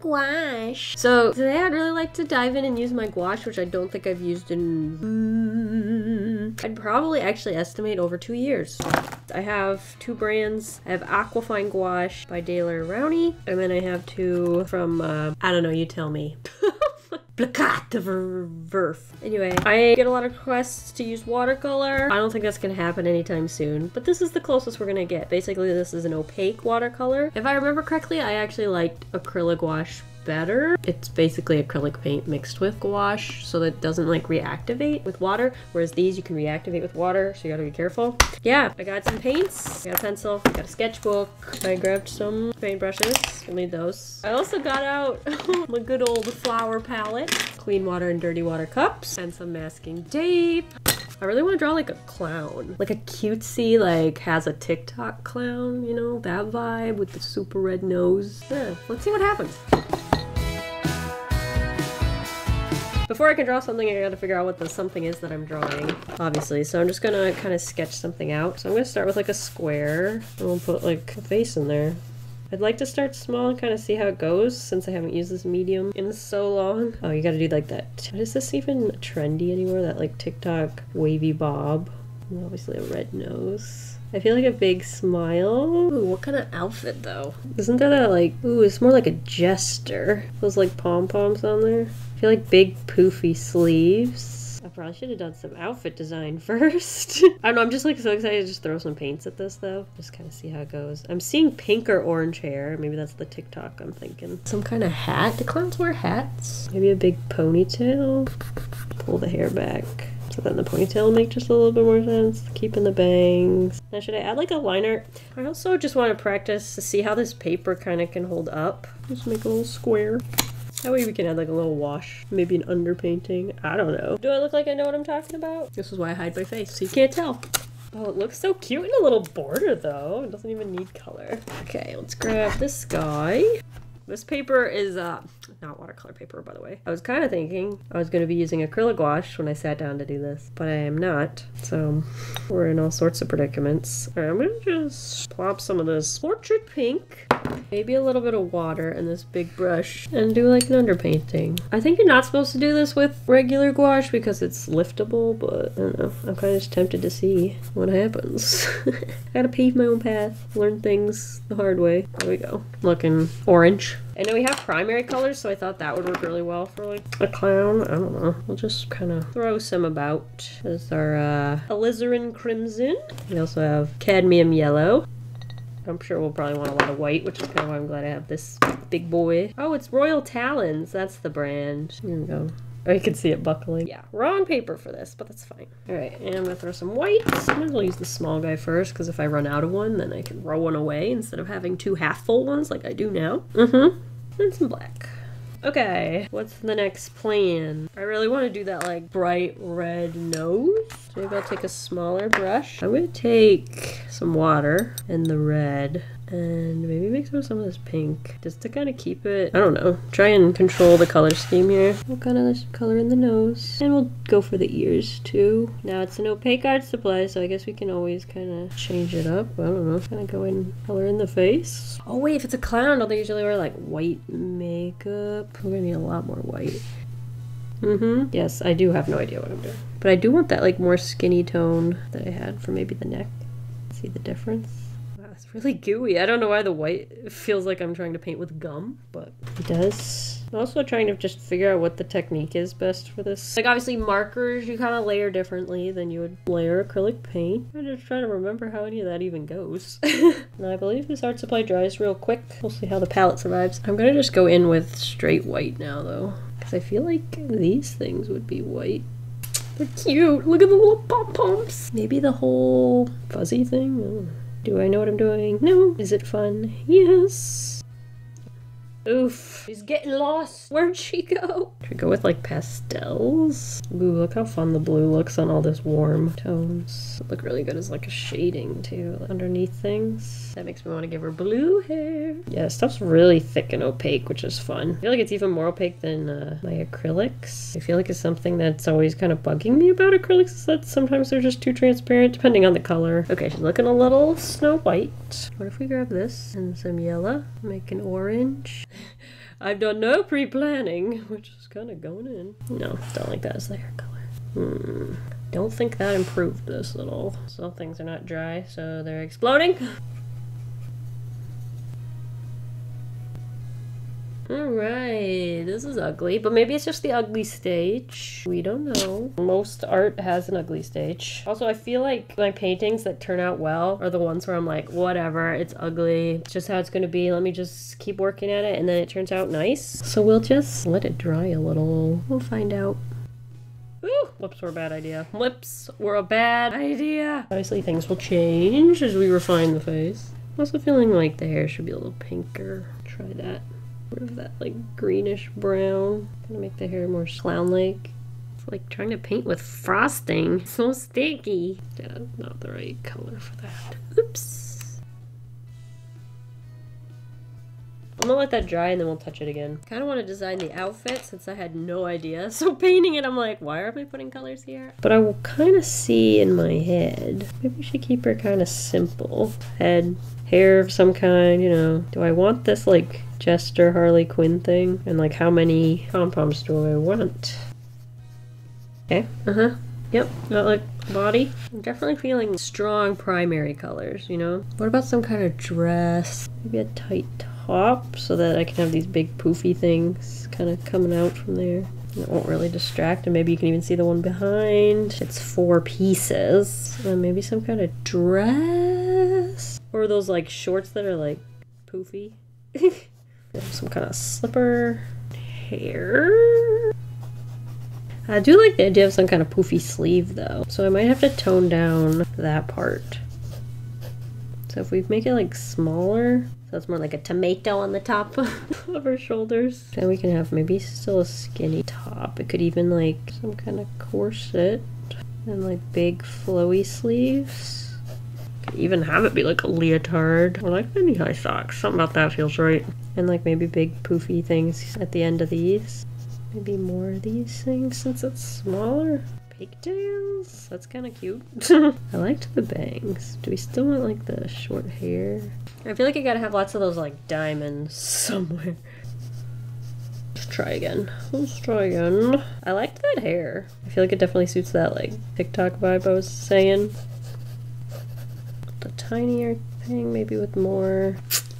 gouache. So today I'd really like to dive in and use my gouache, which I don't think I've used in... I'd probably actually estimate over two years. I have two brands. I have Aquafine Gouache by Daler Rowney, and then I have two from, uh, I don't know, you tell me. Plakkaatverf. Anyway, I get a lot of requests to use watercolor. I don't think that's gonna happen anytime soon, but this is the closest we're gonna get. Basically, this is an opaque watercolor. If I remember correctly, I actually liked acrylic gouache better. It's basically acrylic paint mixed with gouache so that it doesn't like reactivate with water, whereas these you can reactivate with water, so you gotta be careful. Yeah, I got some paints, I got a pencil, I got a sketchbook, I grabbed some paint brushes, we'll need those. I also got out my good old flower palette, clean water and dirty water cups, and some masking tape. I really want to draw like a clown. Like a cutesy, like has a TikTok clown, you know, that vibe with the super red nose. Yeah, let's see what happens. Before I can draw something, I gotta figure out what the something is that I'm drawing, obviously. So I'm just gonna kind of sketch something out. So I'm gonna start with like a square, and we'll put like a face in there. I'd like to start small and kind of see how it goes since I haven't used this medium in so long. Oh, you gotta do like that. Is this even trendy anymore? That like TikTok wavy bob. And obviously a red nose. I feel like a big smile. Ooh, what kind of outfit though? Isn't that a like, ooh, it's more like a jester. Those like pom-poms on there. I feel like big poofy sleeves. I probably should have done some outfit design first. I don't know, I'm just like so excited to just throw some paints at this though. Just kind of see how it goes. I'm seeing pink or orange hair. Maybe that's the TikTok I'm thinking. Some kind of hat. Do clowns wear hats? Maybe a big ponytail? Pull the hair back. So then the ponytail will make just a little bit more sense. Keeping the bangs. Now should I add like a liner? I also just want to practice to see how this paper kind of can hold up. Just make a little square. That way we can add like a little wash, maybe an underpainting. I don't know. Do I look like I know what I'm talking about? This is why I hide my face, so you can't tell. Oh, it looks so cute in a little border though. It doesn't even need color. Okay, let's grab this guy. This paper is uh, not watercolor paper, by the way. I was kind of thinking I was going to be using acrylic gouache when I sat down to do this, but I am not. So we're in all sorts of predicaments. All right, I'm going to just plop some of this portrait pink, maybe a little bit of water in this big brush, and do like an underpainting. I think you're not supposed to do this with regular gouache because it's liftable, but I don't know. I'm kind of just tempted to see what happens. I gotta pave my own path, learn things the hard way. There we go. Looking orange. I know we have primary colors, so I thought that would work really well for like a clown. I don't know. We'll just kind of throw some about. There's our uh, alizarin crimson. We also have cadmium yellow. I'm sure we'll probably want a lot of white, which is kind of why I'm glad I have this big boy. Oh, it's Royal Talens. That's the brand. Here we go. Oh, you can see it buckling. Yeah, we're on paper for this, but that's fine. All right, and I'm gonna throw some whites. I might as well use the small guy first, because if I run out of one, then I can throw one away instead of having two half full ones like I do now. Mm-hmm. And some black. Okay, what's the next plan? I really want to do that like bright red nose. So maybe I'll take a smaller brush. I'm gonna take some water and the red and maybe mix with some of this pink just to kind of keep it i don't know. Try and control the color scheme here. We'll kind of color in the nose. And we'll go for the ears too. Now it's an opaque art supply so i guess we can always kind of change it up. I don't know. Kind of go in color in the face. Oh wait if it's a clown don't they usually wear like white makeup? We're gonna need a lot more white. Mm-hmm. Yes, I do have no idea what I'm doing. But I do want that like more skinny tone that I had for maybe the neck. See the difference? Really gooey. I don't know why the white feels like I'm trying to paint with gum, but it does. I'm also trying to just figure out what the technique is best for this. Like obviously markers you kind of layer differently than you would layer acrylic paint. I'm just trying to remember how any of that even goes. now I believe this art supply dries real quick. We'll see how the palette survives. I'm gonna just go in with straight white now though. Because I feel like these things would be white. They're cute. Look at the little pom-poms. Maybe the whole fuzzy thing? Do I know what I'm doing? No. Is it fun? Yes. Oof. She's getting lost. Where'd she go? Should we go with like pastels? Ooh, look how fun the blue looks on all this warm tones. It'd look really good as like a shading too underneath things. That makes me want to give her blue hair. Yeah, stuff's really thick and opaque, which is fun. I feel like it's even more opaque than uh, my acrylics. I feel like it's something that's always kind of bugging me about acrylics is that sometimes they're just too transparent depending on the color. Okay, she's looking a little Snow White. What if we grab this and some yellow, make an orange? I've done no pre-planning, which is kind of going in. No, don't like that as the hair color. Hmm. Don't think that improved this at all. Still things are not dry, so they're exploding. Alright, this is ugly, but maybe it's just the ugly stage. We don't know. Most art has an ugly stage. Also, I feel like my paintings that turn out well are the ones where I'm like, whatever, it's ugly. It's just how it's to be. Let me just keep working at it, and then it turns out nice. So we'll just let it dry a little. We'll find out. Ooh, lips were a bad idea. Lips were a bad idea. Obviously, things will change as we refine the face. I'm also feeling like the hair should be a little pinker. Try that. Is that, like greenish brown? Gonna make the hair more clown-like. It's like trying to paint with frosting. So sticky. Yeah, not the right color for that. Oops. I'm gonna let that dry and then we'll touch it again. Kind of want to design the outfit since I had no idea. So painting it, I'm like, why am I putting colors here? But I will kind of see in my head. Maybe we should keep her kind of simple. Head, hair of some kind, you know. Do I want this like Jester Harley Quinn thing? And like how many pom-poms do I want? Okay, uh-huh. Yep, got like body. I'm definitely feeling strong primary colors, you know? What about some kind of dress? Maybe a tight top so that I can have these big poofy things kind of coming out from there. It won't really distract, and maybe you can even see the one behind. It's four pieces. And maybe some kind of dress? Or those like shorts that are like poofy. some kind of slipper. Hair. I do like the idea of some kind of poofy sleeve though, so I might have to tone down that part. So if we make it like smaller, so it's more like a tomato on the top of her shoulders. And we can have maybe still a skinny top. It could even like some kind of corset and like big flowy sleeves. Could even have it be like a leotard or like mini high socks. Something about that feels right. And like maybe big poofy things at the end of these. Maybe more of these things since it's smaller pigtails? That's kind of cute. I liked the bangs. Do we still want like the short hair? I feel like you gotta have lots of those like diamonds somewhere. Let's try again. Let's try again. I liked that hair. I feel like it definitely suits that like TikTok vibe I was saying. The tinier thing, maybe with more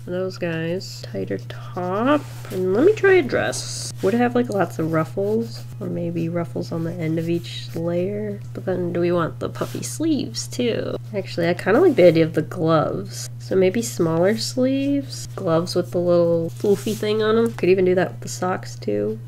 those guys. Tighter top. And let me try a dress. Would have like lots of ruffles? Or maybe ruffles on the end of each layer? But then do we want the puffy sleeves too? Actually, I kind of like the idea of the gloves. So maybe smaller sleeves? Gloves with the little floofy thing on them. Could even do that with the socks too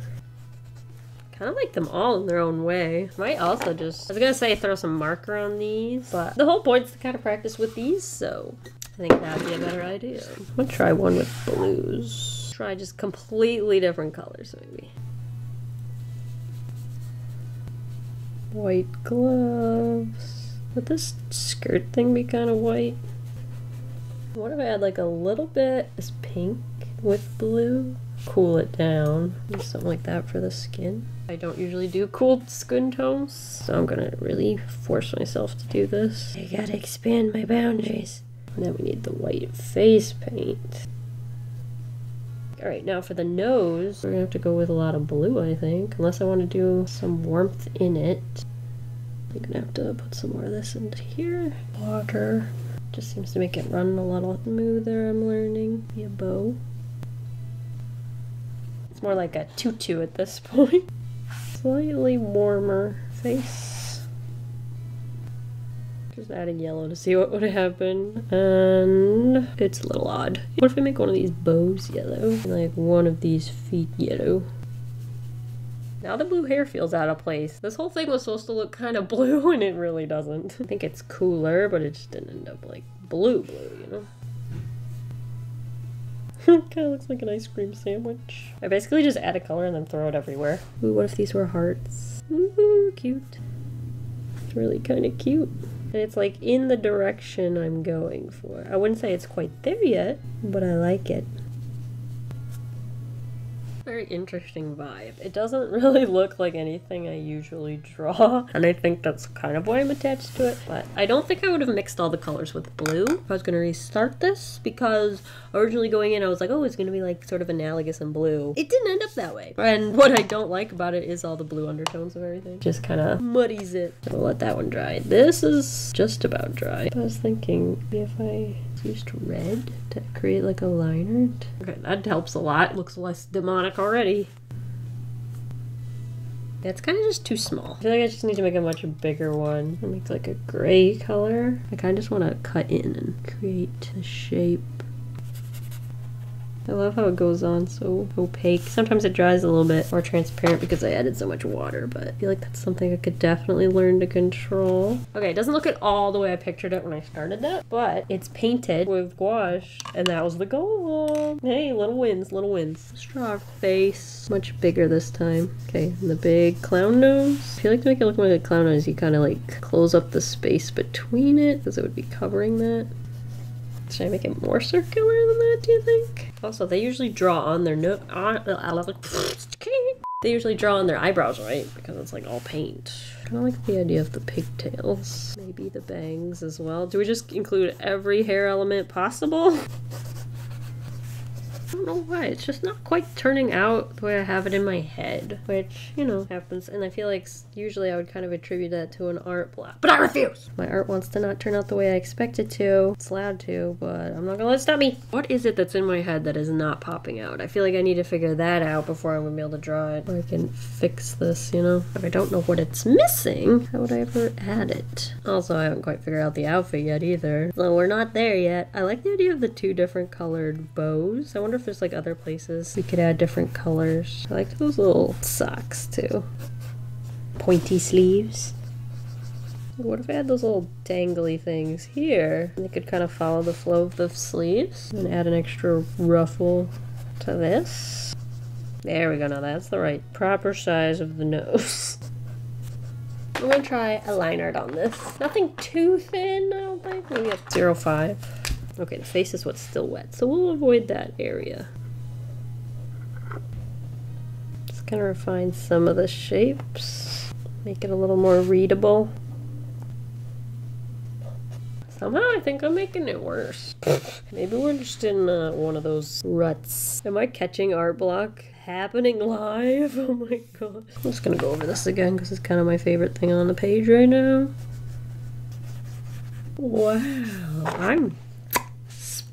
kind of like them all in their own way. Might also just, I was gonna say throw some marker on these, but the whole point is to kind of practice with these, so I think that'd be a better idea. I'm gonna try one with blues. Try just completely different colors, maybe. White gloves. Would this skirt thing be kind of white? What if I had like a little bit as pink with blue? Cool it down. Do something like that for the skin. I don't usually do cool skin tones, so I'm gonna really force myself to do this. I gotta expand my boundaries. And then we need the white face paint. Alright, now for the nose, we're gonna have to go with a lot of blue, I think. Unless I want to do some warmth in it. I'm gonna have to put some more of this into here. Water. Just seems to make it run a little smoother, I'm learning. Be a bow. It's more like a tutu at this point. Slightly warmer face. Just adding yellow to see what would happen. And it's a little odd. What if I make one of these bows yellow? And like one of these feet yellow? Now the blue hair feels out of place. This whole thing was supposed to look kind of blue and it really doesn't. I think it's cooler, but it just didn't end up like blue blue, you know? kind of looks like an ice cream sandwich. I basically just add a color and then throw it everywhere. Ooh, what if these were hearts? Ooh, cute. It's really kind of cute. And it's like in the direction I'm going for. I wouldn't say it's quite there yet, but I like it. Very interesting vibe. It doesn't really look like anything I usually draw, and I think that's kind of why I'm attached to it. But I don't think I would have mixed all the colors with blue I was to restart this, because originally going in I was like, oh, it's to be like sort of analogous in blue. It didn't end up that way. And what I don't like about it is all the blue undertones of everything. Just kind of muddies it. So will let that one dry. This is just about dry. I was thinking if I used red to create like a liner. Okay, that helps a lot. Looks less demonic already. That's kind of just too small. I feel like I just need to make a much bigger one. Make like a gray color. I kind of just want to cut in and create a shape. I love how it goes on so opaque. Sometimes it dries a little bit more transparent because I added so much water, but I feel like that's something I could definitely learn to control. Okay, it doesn't look at all the way I pictured it when I started that, but it's painted with gouache, and that was the goal. Hey, little wins, little wins. Straw face, much bigger this time. Okay, and the big clown nose. I feel like to make it look like a clown nose, you kind of like close up the space between it because it would be covering that. Should I make it more circular than that, do you think? Also, they usually draw on their no on uh, They usually draw on their eyebrows, right? Because it's like all paint. I don't like the idea of the pigtails. Maybe the bangs as well. Do we just include every hair element possible? I don't know why. It's just not quite turning out the way I have it in my head, which, you know, happens. And I feel like usually I would kind of attribute that to an art block. But I refuse! My art wants to not turn out the way I expect it to. It's allowed to, but I'm not gonna let it stop me. What is it that's in my head that is not popping out? I feel like I need to figure that out before I'm gonna be able to draw it. Or I can fix this, you know? If I don't know what it's missing, how would I ever add it? Also, I haven't quite figured out the outfit yet either. So we're not there yet. I like the idea of the two different colored bows. I wonder if there's like other places we could add different colors. I like those little socks too. Pointy sleeves. What if I had those little dangly things here? They could kind of follow the flow of the sleeves and add an extra ruffle to this. There we go, now that's the right proper size of the nose. I'm gonna try a line art on this. Nothing too thin, I don't think. Maybe a 0.5. Okay, the face is what's still wet, so we'll avoid that area. Just gonna refine some of the shapes, make it a little more readable. Somehow I think I'm making it worse. Maybe we're just in uh, one of those ruts. Am I catching art block happening live? Oh my god. I'm just gonna go over this again because it's kind of my favorite thing on the page right now. Wow, I'm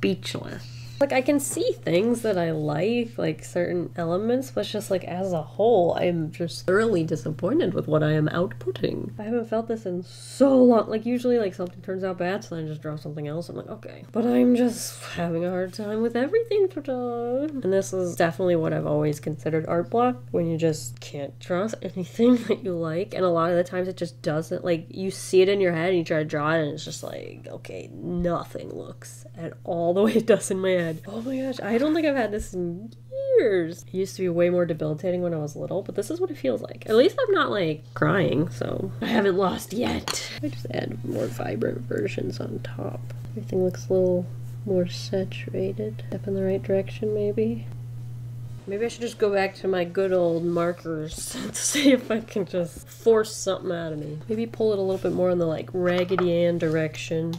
speechless. Like, I can see things that I like, like certain elements, but just like as a whole, I'm just thoroughly disappointed with what I am outputting. I haven't felt this in so long. Like, usually, like, something turns out bad, so then I just draw something else. I'm like, okay. But I'm just having a hard time with everything today. And this is definitely what I've always considered art block, when you just can't draw anything that you like. And a lot of the times it just doesn't, like, you see it in your head and you try to draw it, and it's just like, okay, nothing looks at all the way it does in my head head. Oh my gosh, I don't think I've had this in years. It used to be way more debilitating when I was little, but this is what it feels like. At least I'm not like crying, so I haven't lost yet. I just add more vibrant versions on top. Everything looks a little more saturated. Step in the right direction, maybe. Maybe I should just go back to my good old markers to see if I can just force something out of me. Maybe pull it a little bit more in the like Raggedy Ann direction.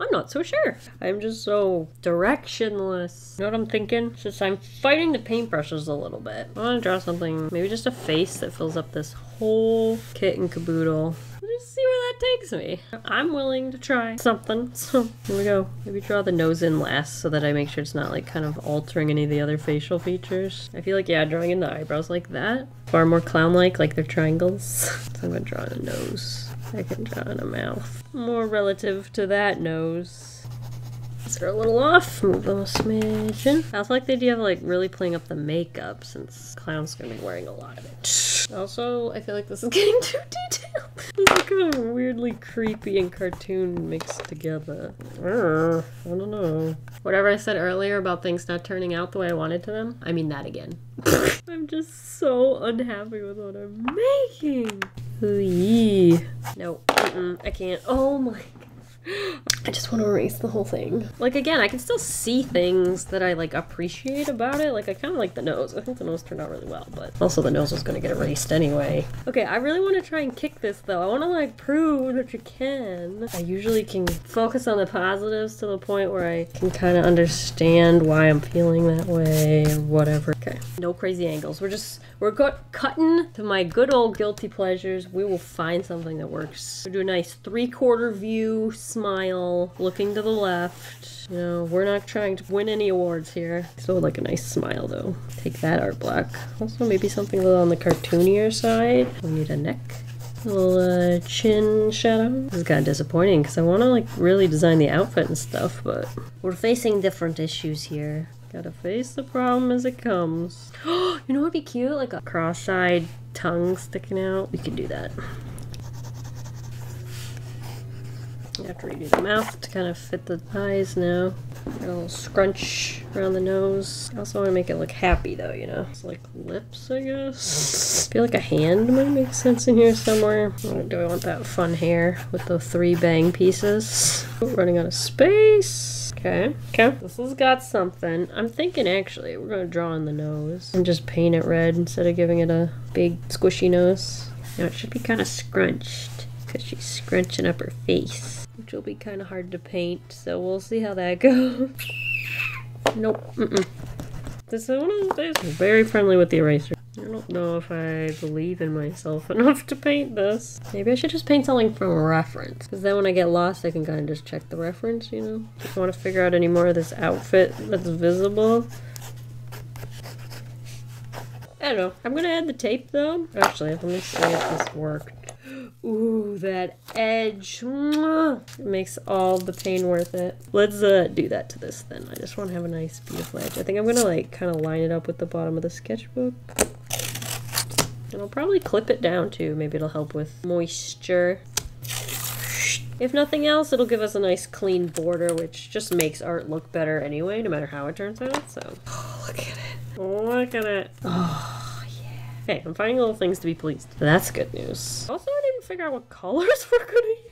I'm not so sure. I'm just so directionless. You know what I'm thinking? Since I'm fighting the paintbrushes a little bit. I want to draw something, maybe just a face that fills up this whole kit and caboodle. Let's just see where that takes me. I'm willing to try something. So here we go. Maybe draw the nose in last so that I make sure it's not like kind of altering any of the other facial features. I feel like, yeah, drawing in the eyebrows like that. Far more clown-like, like they're triangles. so I'm gonna draw a nose. I can draw in a mouth. More relative to that nose. They're a little off. Move them a smidgen. I also like the idea of like really playing up the makeup since Clown's gonna be wearing a lot of it. Also, I feel like this is getting too detailed. This is kind of weirdly creepy and cartoon mixed together. I don't know. Whatever I said earlier about things not turning out the way I wanted to them, I mean that again. I'm just so unhappy with what I'm making. No, mm -mm, I can't. Oh my I just want to erase the whole thing. Like again, I can still see things that I like appreciate about it. Like I kind of like the nose. I think the nose turned out really well, but also the nose was going to get erased anyway. Okay, I really want to try and kick this though. I want to like prove that you can. I usually can focus on the positives to the point where I can kind of understand why I'm feeling that way or whatever. Okay, no crazy angles. We're just we're cutting to my good old guilty pleasures. We will find something that works. we do a nice three-quarter view smile, looking to the left. You know, we're not trying to win any awards here. Still like a nice smile though. Take that art block. Also maybe something a little on the cartoonier side. We need a neck. A little uh, chin shadow. This is kind of disappointing because I want to like really design the outfit and stuff, but we're facing different issues here. Gotta face the problem as it comes. you know what'd be cute? Like a cross-eyed tongue sticking out. We could do that. You have to redo the mouth to kind of fit the eyes now. Got a little scrunch around the nose. I also want to make it look happy though, you know? It's like lips, I guess. I feel like a hand might make sense in here somewhere. Oh, do I want that fun hair with the three bang pieces? Running out of space. Okay, okay. This has got something. I'm thinking actually we're gonna draw in the nose and just paint it red instead of giving it a big squishy nose. Now it should be kind of scrunched because she's scrunching up her face, which will be kind of hard to paint. So we'll see how that goes. nope. Mm -mm. This is one of those days. Very friendly with the eraser. I don't know if I believe in myself enough to paint this. Maybe I should just paint something from a reference. Because then when I get lost, I can kind of just check the reference, you know? If I want to figure out any more of this outfit that's visible. I don't know. I'm going to add the tape, though. Actually, let me see if this worked. Ooh, that edge. It makes all the pain worth it. Let's uh, do that to this then. I just want to have a nice, beautiful edge. I think I'm going to like kind of line it up with the bottom of the sketchbook. And I'll probably clip it down too. Maybe it'll help with moisture. If nothing else, it'll give us a nice clean border, which just makes art look better anyway, no matter how it turns out, so. Oh, look at it. Look at it. Oh, yeah. Okay, I'm finding little things to be pleased. That's good news. Also, Didn't figure out what colors we're gonna.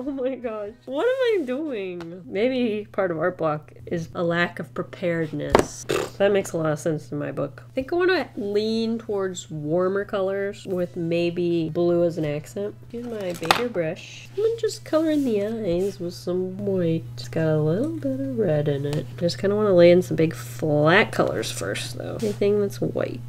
Oh my gosh. What am I doing? Maybe part of art block is a lack of preparedness. That makes a lot of sense in my book. I think I want to lean towards warmer colors with maybe blue as an accent. Use my bigger brush. I'm gonna just coloring the eyes with some white. It's got a little bit of red in it. Just kind of want to lay in some big flat colors first though. Anything that's white.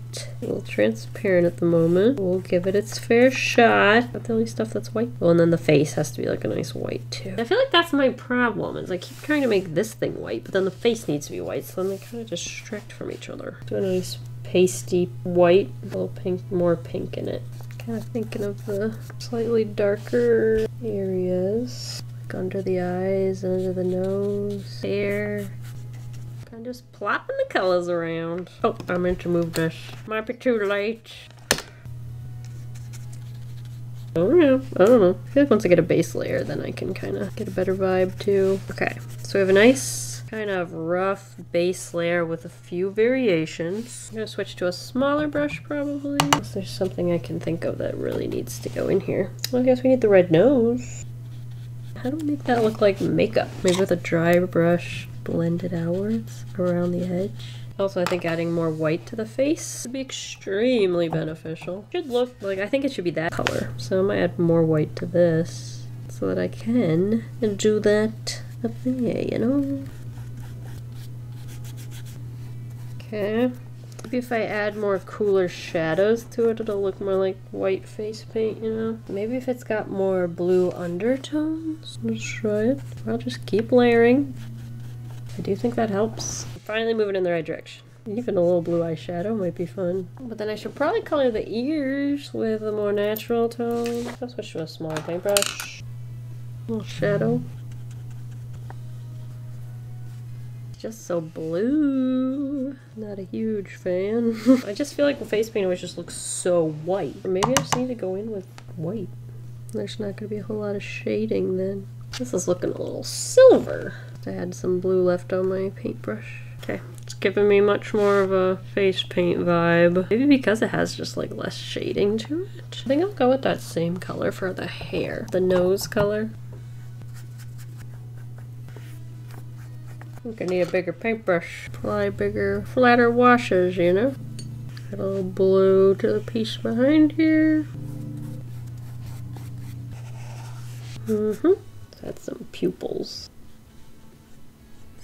A little transparent at the moment. We'll give it its fair shot. That's the only stuff that's white. Well, and then the face has to be like a nice white too. I feel like that's my problem is I keep trying to make this thing white, but then the face needs to be white, so then they kind of distract from each other. Do a nice pasty white, a little pink, more pink in it. Kind of thinking of the slightly darker areas, like under the eyes, under the nose, hair. Kind of just plopping the colors around. Oh, I meant to move this. Might be too late. I don't know. I don't know. I feel like once I get a base layer, then I can kind of get a better vibe too. Okay, so we have a nice kind of rough base layer with a few variations. I'm gonna switch to a smaller brush probably. Unless there's something I can think of that really needs to go in here. Well, I guess we need the red nose. How do we make that look like makeup? Maybe with a dry brush, blended outwards around the edge. Also, I think adding more white to the face would be extremely beneficial. Should look like, I think it should be that color. So I might add more white to this so that I can do that up there, you know? Okay. Maybe if I add more cooler shadows to it, it'll look more like white face paint, you know? Maybe if it's got more blue undertones. Let's try it. I'll just keep layering. I do think that helps finally moving in the right direction. Even a little blue eyeshadow might be fun. But then I should probably color the ears with a more natural tone. I'll switch to a smaller paintbrush. A little shadow. just so blue. Not a huge fan. I just feel like the face paint always just looks so white. Or maybe I just need to go in with white. There's not going to be a whole lot of shading then. This is looking a little silver. I had some blue left on my paintbrush. Okay, it's giving me much more of a face paint vibe. Maybe because it has just like less shading to it. I think I'll go with that same color for the hair. The nose color. I think I need a bigger paintbrush. Apply bigger, flatter washes, you know? A little blue to the piece behind here. Mm-hmm. Add some pupils.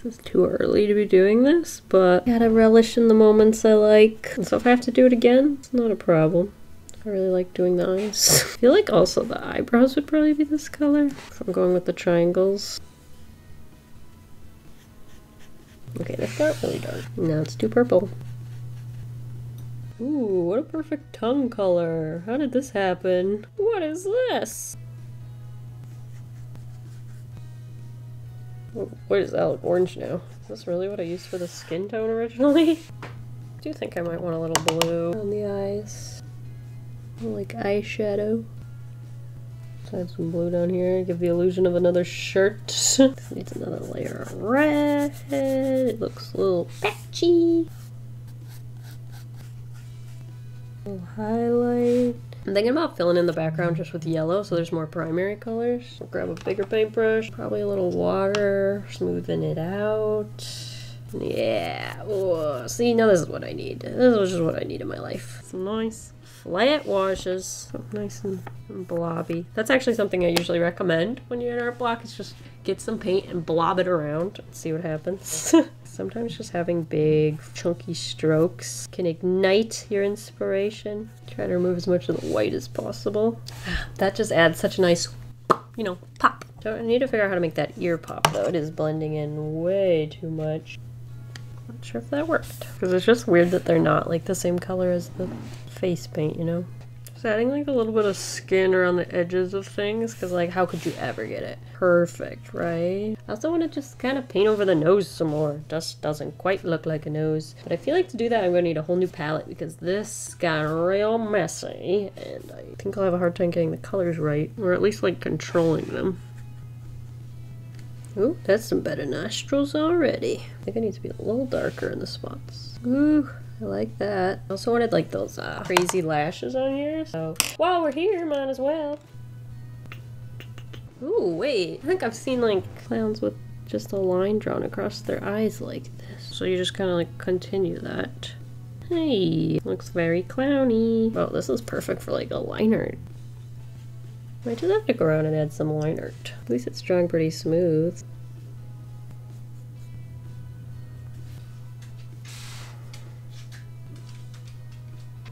Is too early to be doing this, but gotta relish in the moments I like. And so if I have to do it again, it's not a problem. I really like doing the eyes. I feel like also the eyebrows would probably be this color. I'm going with the triangles. Okay, that's not really dark. Now it's too purple. Ooh, what a perfect tongue color. How did this happen? What is this? What is that? Look orange now. Is this really what I used for the skin tone originally? I do think I might want a little blue on the eyes. Like eyeshadow. Add some blue down here, give the illusion of another shirt. needs another layer of red. It looks a little patchy. A little highlight. I'm thinking about filling in the background just with yellow so there's more primary colors. I'll grab a bigger paintbrush, probably a little water, smoothing it out. Yeah, Ooh. see now this is what I need. This is just what I need in my life. Some nice flat washes. Nice and, and blobby. That's actually something I usually recommend when you're in art block. It's just get some paint and blob it around and see what happens. Sometimes just having big, chunky strokes can ignite your inspiration. Try to remove as much of the white as possible. That just adds such a nice, you know, pop. So I need to figure out how to make that ear pop though. It is blending in way too much. Not sure if that worked. Because it's just weird that they're not like the same color as the face paint, you know? Just adding like a little bit of skin around the edges of things because like how could you ever get it perfect, right? I also want to just kind of paint over the nose some more. Just doesn't quite look like a nose. But I feel like to do that I'm going to need a whole new palette because this got real messy and I think I'll have a hard time getting the colors right or at least like controlling them. Ooh, that's some better nostrils already. I think I need to be a little darker in the spots. Ooh. I like that. I also wanted like those uh, crazy lashes on here. So while we're here, might as well. Ooh, wait. I think I've seen like clowns with just a line drawn across their eyes like this. So you just kind of like continue that. Hey, looks very clowny. Well, this is perfect for like a line Might just have to go around and add some line art. At least it's drawing pretty smooth.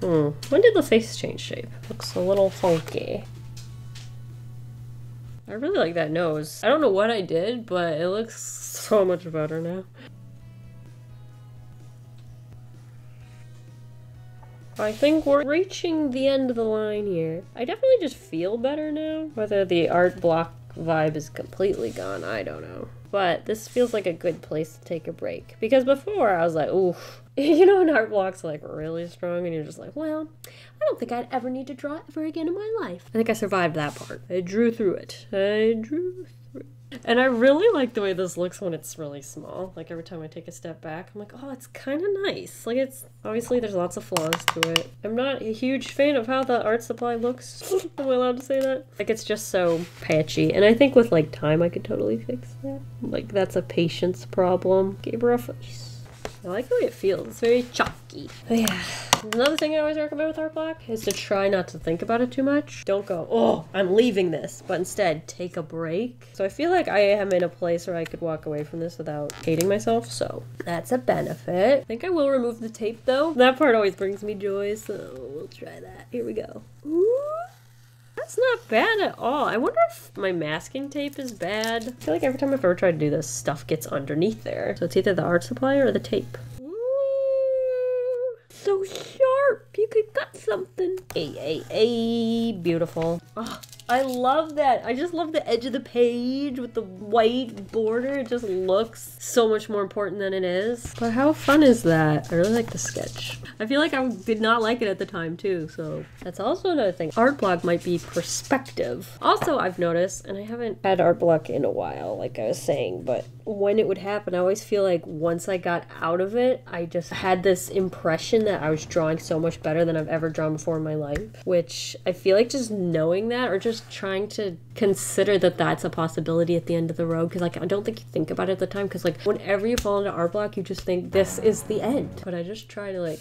Hmm. When did the face change shape? Looks a little funky. I really like that nose. I don't know what I did, but it looks so much better now. I think we're reaching the end of the line here. I definitely just feel better now. Whether the art block vibe is completely gone, I don't know. But this feels like a good place to take a break. Because before I was like, oof, you know, an art block's like really strong, and you're just like, well, I don't think I'd ever need to draw ever again in my life. I think I survived that part. I drew through it. I drew. And I really like the way this looks when it's really small. Like every time I take a step back, I'm like, oh, it's kind of nice. Like it's obviously there's lots of flaws to it. I'm not a huge fan of how the art supply looks. Am I allowed to say that? Like it's just so patchy. And I think with like time, I could totally fix that. Like that's a patience problem. A face. I like the way it feels. It's very chalky. But yeah. Another thing I always recommend with art block is to try not to think about it too much. Don't go, oh, I'm leaving this, but instead take a break. So I feel like I am in a place where I could walk away from this without hating myself, so that's a benefit. I think I will remove the tape though. That part always brings me joy, so we'll try that. Here we go. Ooh. That's not bad at all. I wonder if my masking tape is bad. I feel like every time I've ever tried to do this, stuff gets underneath there. So it's either the art supply or the tape. Ooh, so. You could cut something. Hey, hey, hey. Beautiful. Oh, I love that. I just love the edge of the page with the white border. It just looks so much more important than it is. But how fun is that? I really like the sketch. I feel like I did not like it at the time too, so that's also another thing. Art block might be perspective. Also, I've noticed, and I haven't had art block in a while, like I was saying, but when it would happen, I always feel like once I got out of it, I just had this impression that I was drawing so much better than I've ever drawn before in my life. Which I feel like just knowing that or just trying to consider that that's a possibility at the end of the road because like I don't think you think about it at the time because like whenever you fall into art block, you just think this is the end. But I just try to like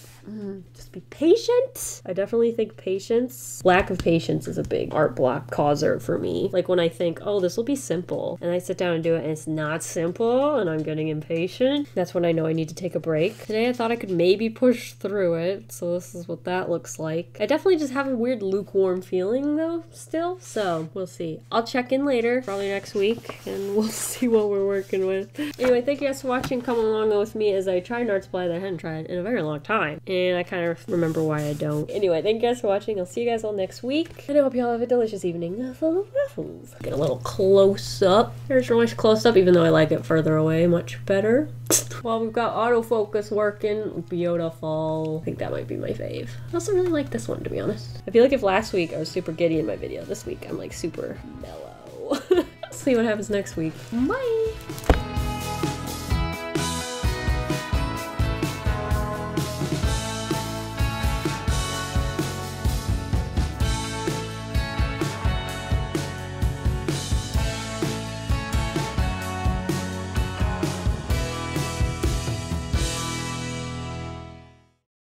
just be patient. I definitely think patience, lack of patience, is a big art block causer for me. Like when I think, oh, this will be simple, and I sit down and do it, and it's not simple, and I'm getting impatient. That's when I know I need to take a break. Today I thought I could maybe push through it, so this is what that looks like. I definitely just have a weird lukewarm feeling though, still. So we'll see. I'll check in later, probably next week, and we'll see what we're working with. Anyway, thank you guys for watching. Come along with me as I try an art supply that I hadn't tried in a very long time, and I kind of remember why I don't. Anyway, thank you guys for watching. I'll see you guys all next week, and I hope you all have a delicious evening full of waffles. Get a little close up. There's a nice close up, even though I like it further away much better. Well, we've got autofocus working. Beautiful. I think that might be my fave. I also really like this one, to be honest. I feel like if last week I was super giddy in my video, this week I'm like super mellow. see what happens next week. Bye!